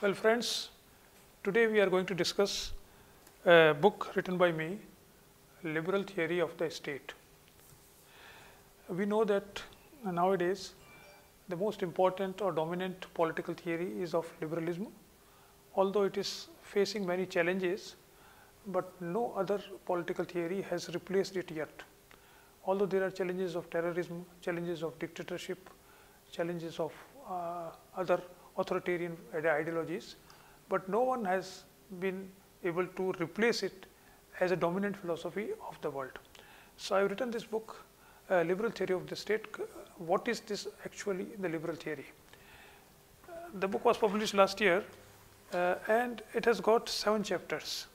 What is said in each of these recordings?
Well, friends, today we are going to discuss a book written by me, Liberal Theory of the State. We know that nowadays the most important or dominant political theory is of liberalism, although it is facing many challenges, but no other political theory has replaced it yet. Although there are challenges of terrorism, challenges of dictatorship, challenges of uh, other authoritarian ideologies, but no one has been able to replace it as a dominant philosophy of the world. So, I have written this book, uh, Liberal Theory of the State. What is this actually the liberal theory? Uh, the book was published last year uh, and it has got seven chapters.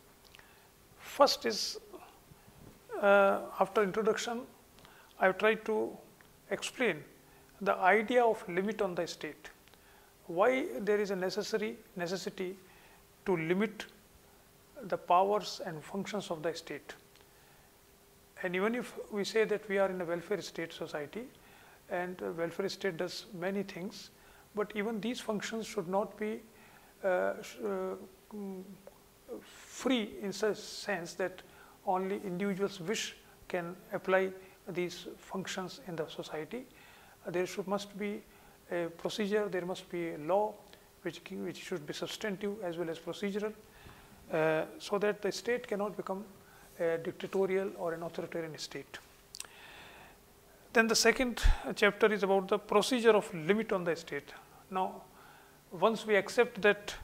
First is uh, after introduction, I have tried to explain the idea of limit on the state, why there is a necessary necessity to limit the powers and functions of the state. And even if we say that we are in a welfare state society and welfare state does many things, but even these functions should not be uh, uh, mm, free in such sense that only individuals wish can apply these functions in the society. There should must be a procedure, there must be a law which, which should be substantive as well as procedural, uh, so that the state cannot become a dictatorial or an authoritarian state. Then the second chapter is about the procedure of limit on the state. Now, once we accept that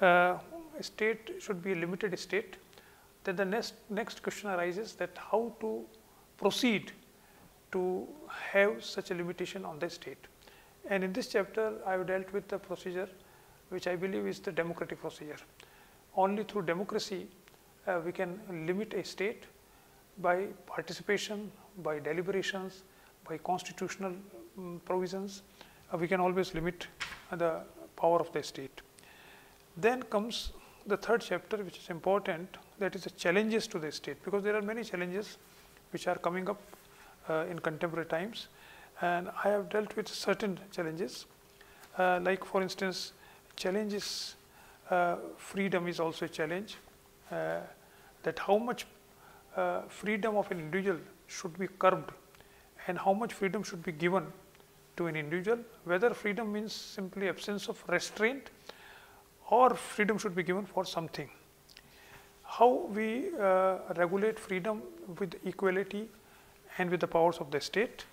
uh, state should be a limited state, then the next, next question arises that how to proceed to have such a limitation on the state. And in this chapter, I have dealt with the procedure which I believe is the democratic procedure. Only through democracy, uh, we can limit a state by participation, by deliberations, by constitutional um, provisions. Uh, we can always limit uh, the power of the state. Then comes the third chapter, which is important, that is the challenges to the state, because there are many challenges which are coming up uh, in contemporary times and I have dealt with certain challenges. Uh, like for instance challenges uh, freedom is also a challenge. Uh, that how much uh, freedom of an individual should be curbed and how much freedom should be given to an individual whether freedom means simply absence of restraint or freedom should be given for something. How we uh, regulate freedom with equality and with the powers of the state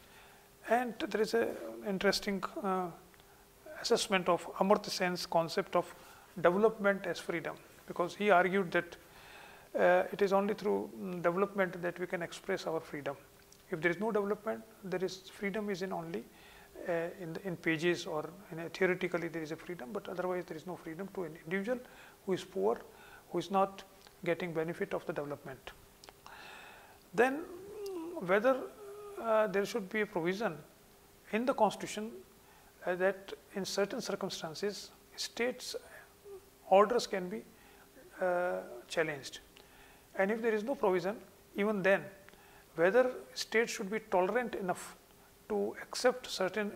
and there is an interesting uh, assessment of Amartya Sen's concept of development as freedom, because he argued that uh, it is only through mm, development that we can express our freedom. If there is no development, there is freedom is in only uh, in, the, in pages or in a, theoretically there is a freedom, but otherwise there is no freedom to an individual who is poor, who is not getting benefit of the development. Then whether uh, there should be a provision in the constitution uh, that in certain circumstances states orders can be uh, challenged. And if there is no provision even then whether state should be tolerant enough to accept certain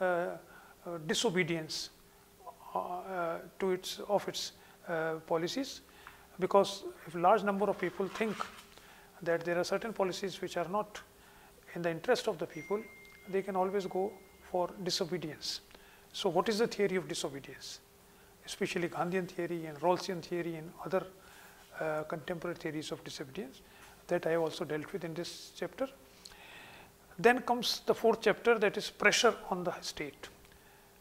uh, uh, disobedience to its of its policies because if large number of people think that there are certain policies which are not in the interest of the people, they can always go for disobedience. So, what is the theory of disobedience? Especially Gandhian theory and Rawlsian theory and other uh, contemporary theories of disobedience that I have also dealt with in this chapter. Then comes the fourth chapter that is pressure on the state.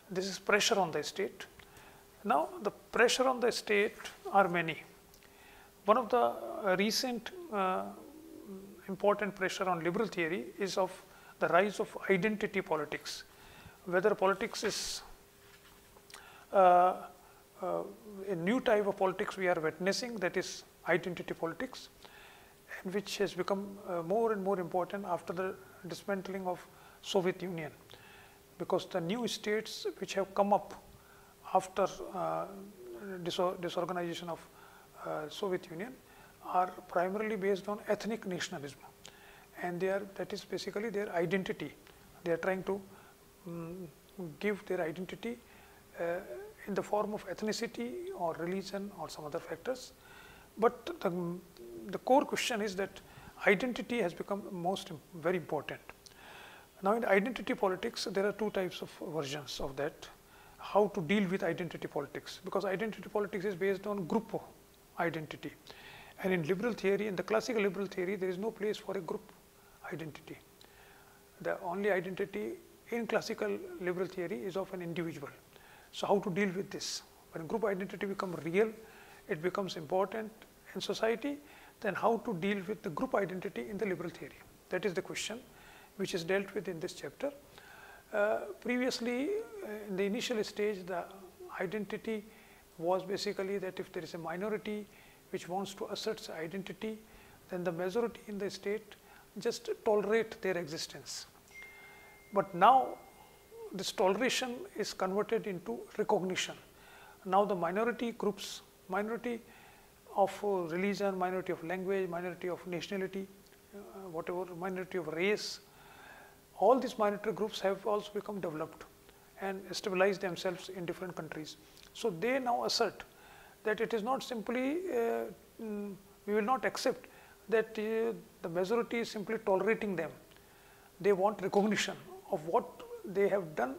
This is pressure on the state. Now, the pressure on the state are many. One of the uh, recent uh, important pressure on liberal theory is of the rise of identity politics. Whether politics is uh, uh, a new type of politics we are witnessing that is identity politics and which has become uh, more and more important after the dismantling of Soviet Union because the new states which have come up after uh, disorganization of uh, Soviet Union are primarily based on ethnic nationalism and they are that is basically their identity. They are trying to um, give their identity uh, in the form of ethnicity or religion or some other factors. But the, the core question is that identity has become most very important. Now in identity politics, there are two types of versions of that, how to deal with identity politics, because identity politics is based on group identity. And in liberal theory, in the classical liberal theory, there is no place for a group identity. The only identity in classical liberal theory is of an individual. So how to deal with this? When group identity becomes real, it becomes important in society, then how to deal with the group identity in the liberal theory? That is the question which is dealt with in this chapter. Uh, previously, uh, in the initial stage, the identity was basically that if there is a minority which wants to assert its identity, then the majority in the state just tolerate their existence. But now this toleration is converted into recognition. Now the minority groups, minority of uh, religion, minority of language, minority of nationality, uh, whatever, minority of race, all these minority groups have also become developed and stabilized themselves in different countries. So they now assert that it is not simply, uh, mm, we will not accept that uh, the majority is simply tolerating them. They want recognition of what they have done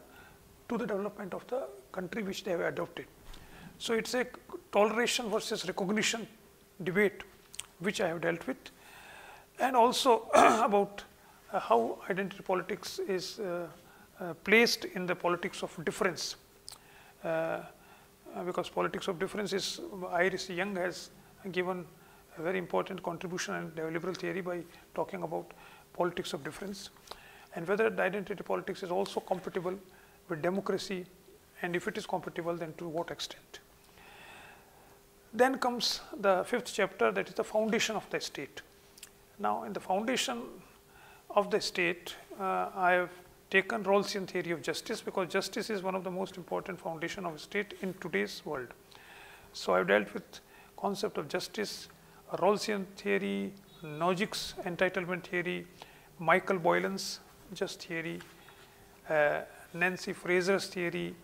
to the development of the country which they have adopted. So it's a toleration versus recognition debate which I have dealt with and also about uh, how identity politics is uh, uh, placed in the politics of difference. Uh, because politics of difference is Iris Young has given a very important contribution in liberal theory by talking about politics of difference and whether the identity politics is also compatible with democracy and if it is compatible then to what extent. Then comes the fifth chapter that is the foundation of the state. Now in the foundation of the state uh, I have taken Rawlsian theory of justice because justice is one of the most important foundation of state in today's world. So I have dealt with concept of justice, Rawlsian theory, Nozick's entitlement theory, Michael Boylan's just theory, uh, Nancy Fraser's theory,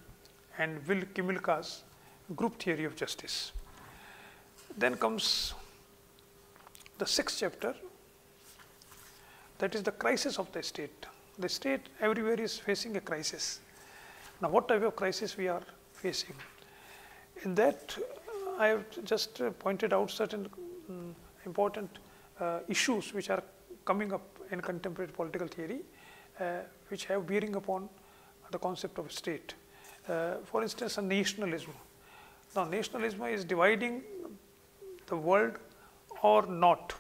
and Will Kymlicka's group theory of justice. Then comes the sixth chapter, that is the crisis of the state. The state everywhere is facing a crisis. Now, what type of crisis we are facing? In that, I have just uh, pointed out certain um, important uh, issues which are coming up in contemporary political theory uh, which have bearing upon the concept of state. Uh, for instance, nationalism. Now, nationalism is dividing the world or not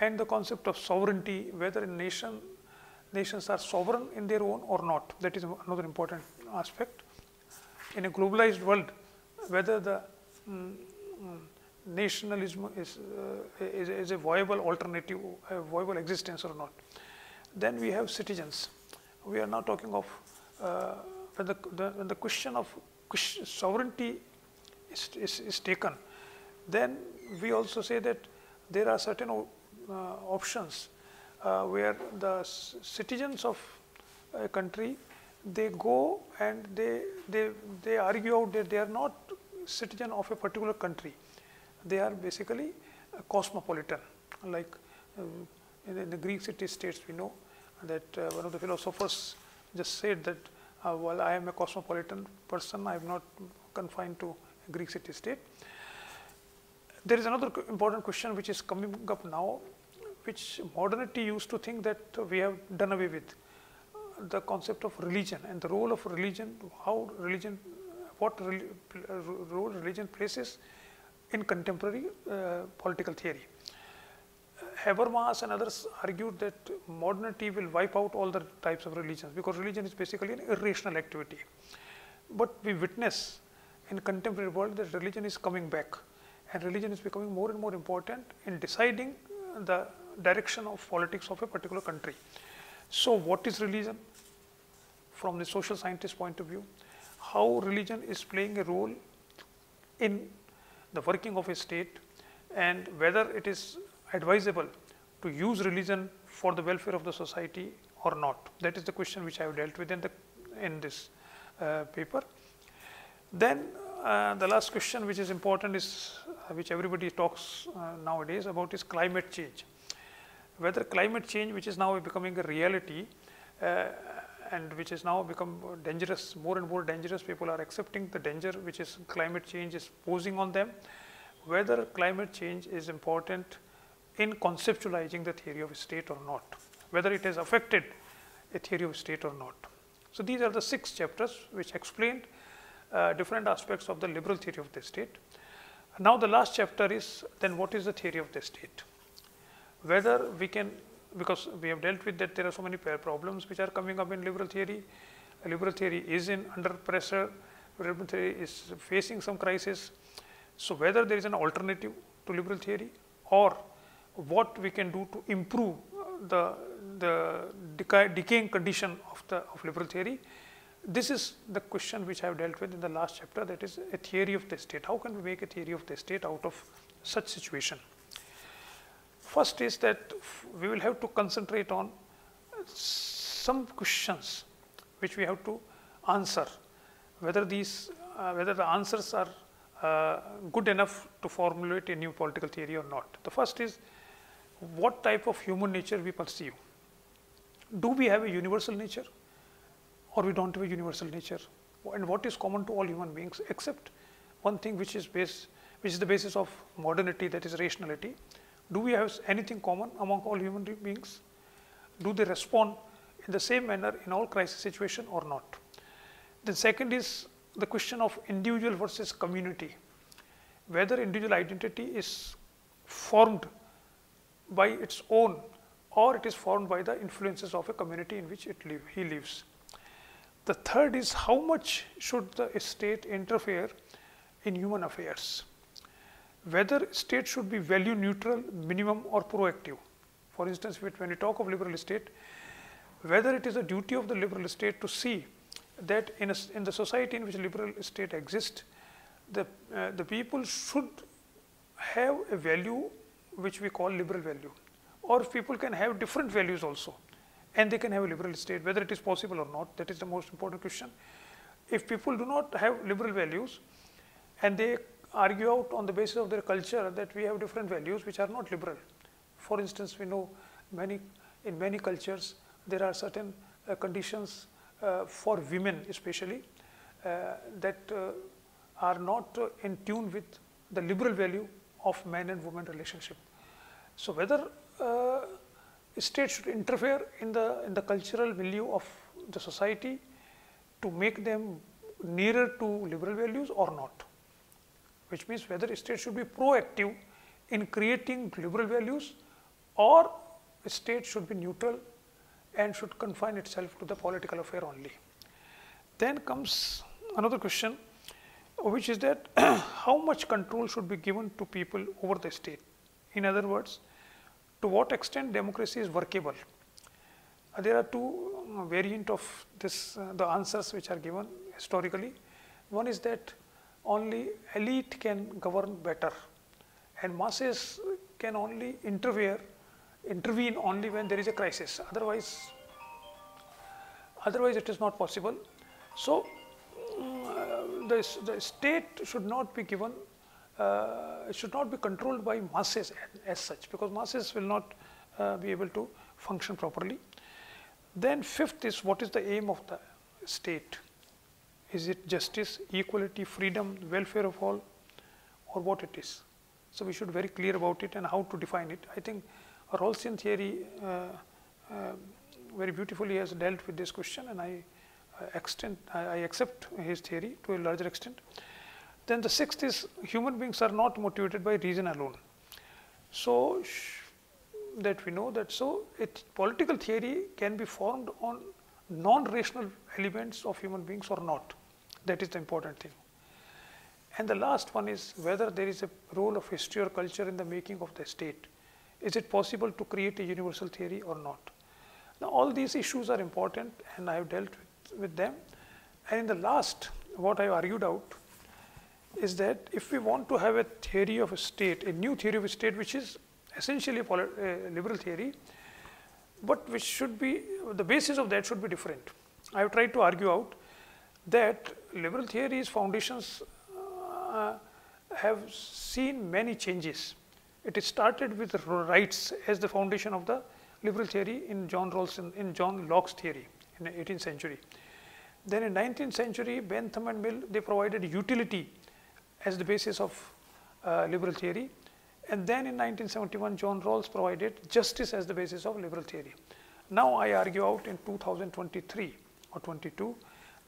and the concept of sovereignty, whether a nation, nations are sovereign in their own or not. That is another important aspect. In a globalized world, whether the mm, mm, nationalism is, uh, is, is, a viable alternative, a viable existence or not. Then we have citizens. We are now talking of uh, when, the, the, when the question of sovereignty is, is, is, taken, then we also say that there are certain uh, options uh, where the citizens of a country they go and they, they, they argue out that they are not citizen of a particular country. They are basically cosmopolitan like uh, in, the Greek city-states, we know that uh, one of the philosophers just said that, uh, well, I am a cosmopolitan person, I am not confined to a Greek city-state. There is another important question which is coming up now, which modernity used to think that we have done away with the concept of religion and the role of religion, how religion, what role religion places in contemporary uh, political theory. Habermas and others argued that modernity will wipe out all the types of religions because religion is basically an irrational activity. But we witness in contemporary world that religion is coming back and religion is becoming more and more important in deciding the direction of politics of a particular country. So what is religion from the social scientist point of view? How religion is playing a role in the working of a state and whether it is advisable to use religion for the welfare of the society or not? That is the question which I have dealt with in, the, in this uh, paper. Then uh, the last question which is important is uh, which everybody talks uh, nowadays about is climate change. Whether climate change which is now becoming a reality uh, and which is now become dangerous, more and more dangerous, people are accepting the danger which is climate change is posing on them. Whether climate change is important in conceptualizing the theory of state or not, whether it has affected a theory of state or not. So, these are the six chapters which explained uh, different aspects of the liberal theory of the state. Now, the last chapter is then what is the theory of the state? Whether we can, because we have dealt with that there are so many problems which are coming up in liberal theory. liberal theory is in under pressure, liberal theory is facing some crisis. So, whether there is an alternative to liberal theory or what we can do to improve the, the decay, decaying condition of the of liberal theory. This is the question which I have dealt with in the last chapter that is a theory of the state. How can we make a theory of the state out of such situation? First is that we will have to concentrate on some questions which we have to answer whether these uh, whether the answers are uh, good enough to formulate a new political theory or not. The first is what type of human nature we perceive. Do we have a universal nature or we don't have a universal nature? And what is common to all human beings except one thing which is base, which is the basis of modernity that is rationality. Do we have anything common among all human beings? Do they respond in the same manner in all crisis situation or not? The second is the question of individual versus community. Whether individual identity is formed by its own or it is formed by the influences of a community in which it live, he lives. The third is how much should the state interfere in human affairs? Whether state should be value neutral, minimum or proactive. For instance, when we talk of liberal state, whether it is a duty of the liberal state to see that in, a, in the society in which liberal state exists, the, uh, the people should have a value which we call liberal value or people can have different values also and they can have a liberal state whether it is possible or not that is the most important question if people do not have liberal values and they argue out on the basis of their culture that we have different values which are not liberal. For instance we know many in many cultures there are certain uh, conditions uh, for women especially uh, that uh, are not uh, in tune with the liberal value of man and woman relationship. So, whether uh, state should interfere in the in the cultural milieu of the society to make them nearer to liberal values or not, which means whether state should be proactive in creating liberal values or state should be neutral and should confine itself to the political affair only. Then comes another question which is that how much control should be given to people over the state. In other words, to what extent democracy is workable. Uh, there are two uh, variant of this, uh, the answers which are given historically. One is that only elite can govern better and masses can only interfere, intervene only when there is a crisis. Otherwise, otherwise it is not possible. So, uh, the, the state should not be given uh, should not be controlled by masses as such because masses will not uh, be able to function properly. Then fifth is what is the aim of the state? Is it justice, equality, freedom, welfare of all or what it is? So, we should be very clear about it and how to define it. I think Rawlsian theory uh, uh, very beautifully has dealt with this question and I uh, extend, I, I accept his theory to a larger extent. Then the sixth is human beings are not motivated by reason alone. So, that we know that so it, political theory can be formed on non-rational elements of human beings or not. That is the important thing. And the last one is whether there is a role of history or culture in the making of the state. Is it possible to create a universal theory or not? Now, all these issues are important and I have dealt with, with them. And in the last, what I argued out is that if we want to have a theory of a state, a new theory of a state which is essentially a liberal theory, but which should be, the basis of that should be different. I have tried to argue out that liberal theory's foundations uh, have seen many changes. It started with rights as the foundation of the liberal theory in John Rawls in, in John Locke's theory in the 18th century. Then in 19th century, Bentham and Mill, they provided utility as the basis of uh, liberal theory. And then in 1971, John Rawls provided justice as the basis of liberal theory. Now I argue out in 2023 or 22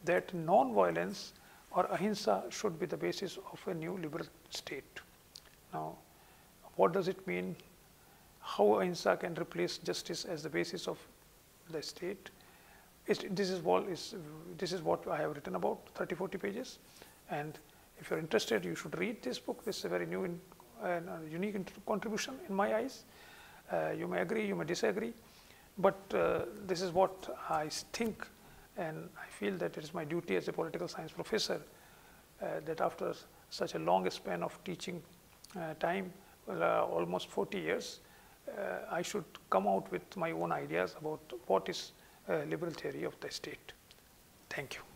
that non-violence or ahimsa should be the basis of a new liberal state. Now, what does it mean? How ahimsa can replace justice as the basis of the state? It's, this is what is this is what I have written about 30 40 pages and if you're interested you should read this book this is a very new and uh, unique contribution in my eyes uh, you may agree you may disagree but uh, this is what I think and I feel that it is my duty as a political science professor uh, that after such a long span of teaching uh, time uh, almost 40 years I should come out with my own ideas about what is liberal theory of the state. Thank you.